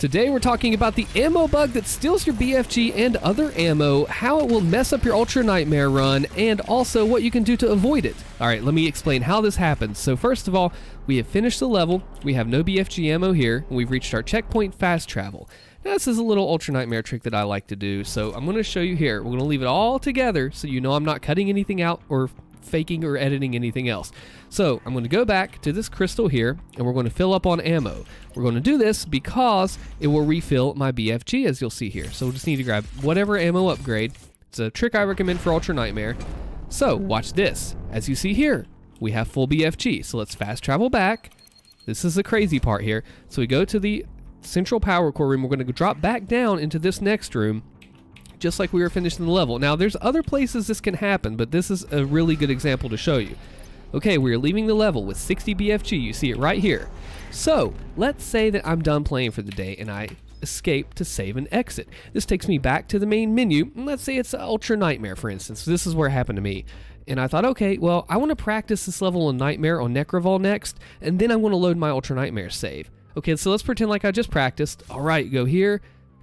Today we're talking about the ammo bug that steals your BFG and other ammo, how it will mess up your Ultra Nightmare run, and also what you can do to avoid it. Alright, let me explain how this happens. So first of all, we have finished the level, we have no BFG ammo here, and we've reached our checkpoint fast travel. Now this is a little Ultra Nightmare trick that I like to do, so I'm going to show you here. We're going to leave it all together so you know I'm not cutting anything out or faking or editing anything else. So I'm going to go back to this crystal here and we're going to fill up on ammo. We're going to do this because it will refill my BFG as you'll see here. So we'll just need to grab whatever ammo upgrade. It's a trick I recommend for Ultra Nightmare. So watch this. As you see here, we have full BFG. So let's fast travel back. This is the crazy part here. So we go to the central power core room. We're going to drop back down into this next room just like we were finishing the level. Now, there's other places this can happen, but this is a really good example to show you. Okay, we're leaving the level with 60 BFG. You see it right here. So, let's say that I'm done playing for the day and I escape to save and exit. This takes me back to the main menu. Let's say it's Ultra Nightmare, for instance. This is where it happened to me. And I thought, okay, well, I want to practice this level on Nightmare on Nekravol next, and then I want to load my Ultra Nightmare save. Okay, so let's pretend like I just practiced. All right, go here,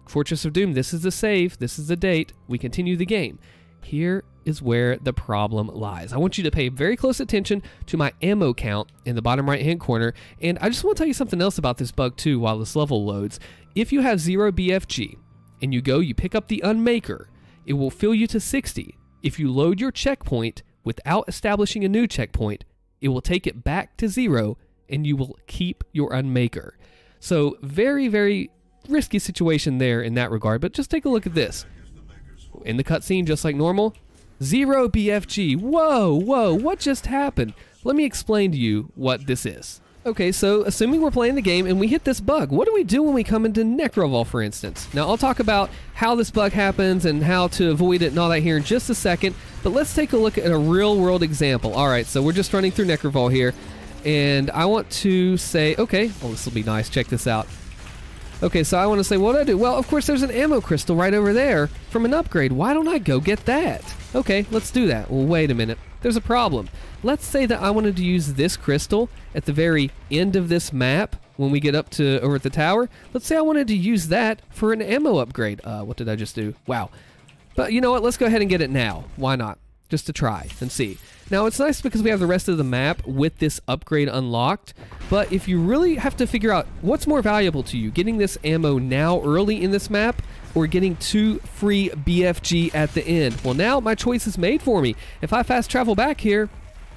Fortress of Doom, this is the save, this is the date, we continue the game. Here is where the problem lies. I want you to pay very close attention to my ammo count in the bottom right hand corner, and I just want to tell you something else about this bug too while this level loads. If you have 0 BFG, and you go, you pick up the Unmaker, it will fill you to 60. If you load your checkpoint without establishing a new checkpoint, it will take it back to 0, and you will keep your Unmaker. So very, very risky situation there in that regard, but just take a look at this. In the cutscene, just like normal, zero BFG. Whoa, whoa, what just happened? Let me explain to you what this is. Okay, so assuming we're playing the game and we hit this bug, what do we do when we come into Nekravol, for instance? Now, I'll talk about how this bug happens and how to avoid it and all that here in just a second, but let's take a look at a real-world example. All right, so we're just running through Nekravol here, and I want to say, okay, well, this will be nice. Check this out. Okay, so I want to say, what do I do? Well, of course, there's an ammo crystal right over there from an upgrade. Why don't I go get that? Okay, let's do that. Well, wait a minute. There's a problem. Let's say that I wanted to use this crystal at the very end of this map when we get up to over at the tower. Let's say I wanted to use that for an ammo upgrade. Uh, what did I just do? Wow. But you know what? Let's go ahead and get it now. Why not? Just to try and see. Now it's nice because we have the rest of the map with this upgrade unlocked, but if you really have to figure out what's more valuable to you, getting this ammo now early in this map or getting two free BFG at the end, well now my choice is made for me. If I fast travel back here,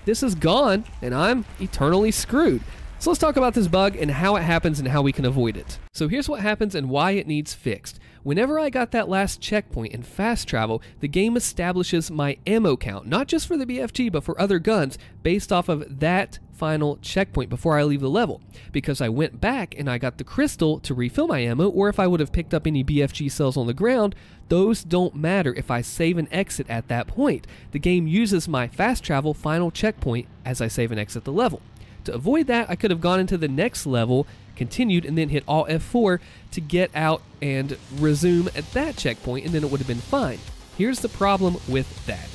this is gone and I'm eternally screwed. So let's talk about this bug and how it happens and how we can avoid it. So here's what happens and why it needs fixed. Whenever I got that last checkpoint in fast travel, the game establishes my ammo count, not just for the BFG but for other guns, based off of that final checkpoint before I leave the level. Because I went back and I got the crystal to refill my ammo, or if I would have picked up any BFG cells on the ground, those don't matter if I save and exit at that point. The game uses my fast travel final checkpoint as I save and exit the level. To avoid that, I could have gone into the next level, continued, and then hit Alt F4 to get out and resume at that checkpoint, and then it would have been fine. Here's the problem with that.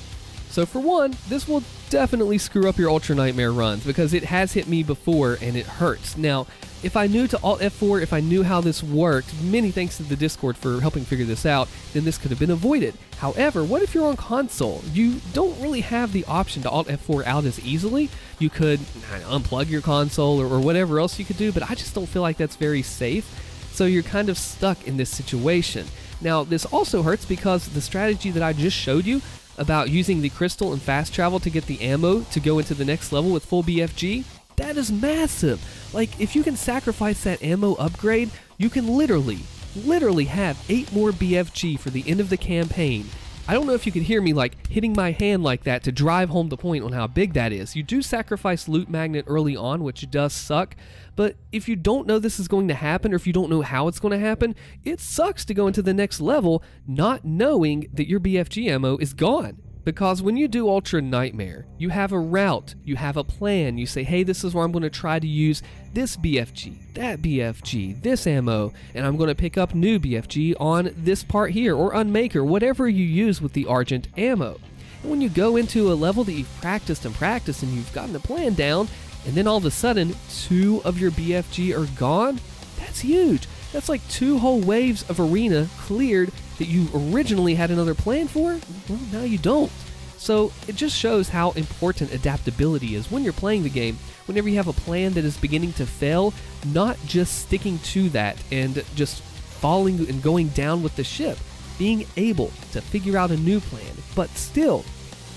So for one, this will definitely screw up your Ultra Nightmare runs because it has hit me before and it hurts. Now, if I knew to Alt F4, if I knew how this worked, many thanks to the Discord for helping figure this out, then this could have been avoided. However, what if you're on console? You don't really have the option to Alt F4 out as easily. You could unplug your console or, whatever else you could do, but I just don't feel like that's very safe. So you're kind of stuck in this situation. Now, this also hurts because the strategy that I just showed you about using the crystal and fast travel to get the ammo to go into the next level with full BFG, that is massive. Like, if you can sacrifice that ammo upgrade, you can literally, literally have 8 more BFG for the end of the campaign. I don't know if you can hear me like hitting my hand like that to drive home the point on how big that is. You do sacrifice loot magnet early on, which does suck, but if you don't know this is going to happen or if you don't know how it's going to happen, it sucks to go into the next level not knowing that your BFG ammo is gone. Because when you do Ultra Nightmare, you have a route, you have a plan. You say, hey, this is where I'm going to try to use this BFG, that BFG, this ammo, and I'm going to pick up new BFG on this part here, or Unmaker, whatever you use with the Argent ammo. And when you go into a level that you've practiced and practiced and you've gotten a plan down, and then all of a sudden, two of your BFG are gone, that's huge. That's like two whole waves of arena cleared that you originally had another plan for. Well, now you don't. So it just shows how important adaptability is when you're playing the game. Whenever you have a plan that is beginning to fail, not just sticking to that and just falling and going down with the ship, being able to figure out a new plan. But still,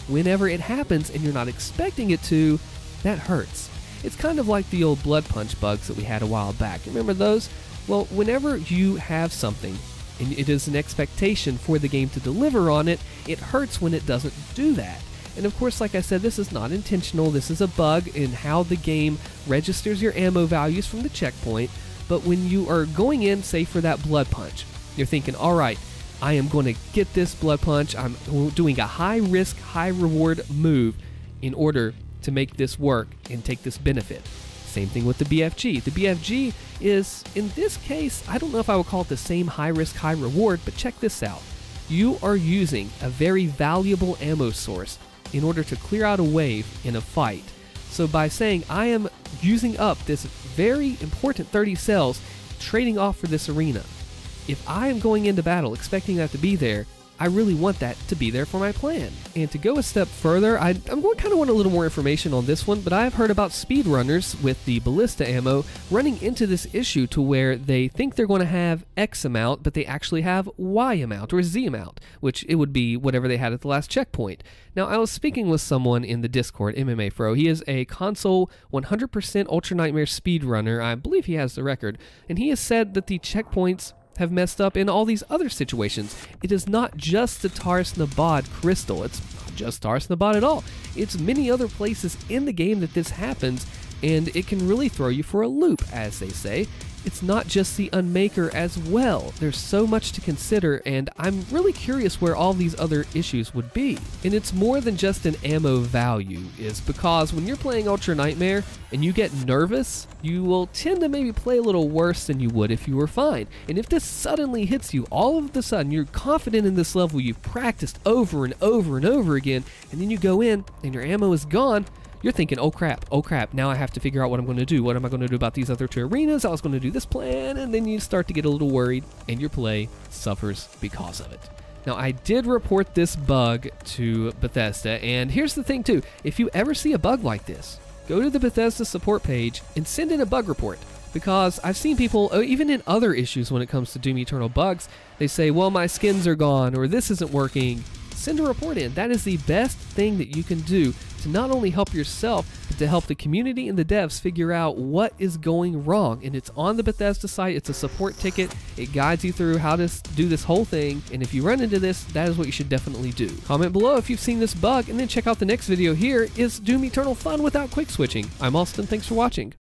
whenever it happens and you're not expecting it to, that hurts. It's kind of like the old blood punch bugs that we had a while back. Remember those? Well, whenever you have something and it is an expectation for the game to deliver on it, it hurts when it doesn't do that. And of course, like I said, this is not intentional. This is a bug in how the game registers your ammo values from the checkpoint. But when you are going in, say for that blood punch, you're thinking, all right, I am going to get this blood punch. I'm doing a high risk, high reward move in order to make this work and take this benefit. Same thing with the BFG. The BFG is, in this case, I don't know if I would call it the same high risk, high reward, but check this out. You are using a very valuable ammo source in order to clear out a wave in a fight. So by saying I am using up this very important 30 cells, trading off for this arena, if I am going into battle expecting that to be there, I really want that to be there for my plan. And to go a step further, I, am going to kind of want a little more information on this one, but I've heard about speedrunners with the ballista ammo running into this issue to where they think they're going to have X amount, but they actually have Y amount or Z amount, which it would be whatever they had at the last checkpoint. Now, I was speaking with someone in the Discord, MMA Fro. He is a console 100% Ultra Nightmare speedrunner. I believe he has the record, and he has said that the checkpoints have messed up in all these other situations. It is not just the Taras Nabad crystal, it's not just Taras Nabad at all. It's many other places in the game that this happens, and it can really throw you for a loop, as they say it's not just the Unmaker as well. There's so much to consider, and I'm really curious where all these other issues would be. And it's more than just an ammo value, is because when you're playing Ultra Nightmare and you get nervous, you will tend to maybe play a little worse than you would if you were fine. And if this suddenly hits you, all of a sudden you're confident in this level, you've practiced over and over and over again, and then you go in and your ammo is gone, you're thinking, oh crap, oh crap, now I have to figure out what I'm going to do. What am I going to do about these other two arenas? I was going to do this plan, and then you start to get a little worried, and your play suffers because of it. Now, I did report this bug to Bethesda, and here's the thing too if you ever see a bug like this, go to the Bethesda support page and send in a bug report. Because I've seen people, oh, even in other issues when it comes to Doom Eternal bugs, they say, well, my skins are gone, or this isn't working. Send a report in. That is the best thing that you can do to not only help yourself, but to help the community and the devs figure out what is going wrong. And it's on the Bethesda site, it's a support ticket, it guides you through how to do this whole thing. And if you run into this, that is what you should definitely do. Comment below if you've seen this bug, and then check out the next video here is Doom Eternal fun without quick switching. I'm Allstin, thanks for watching.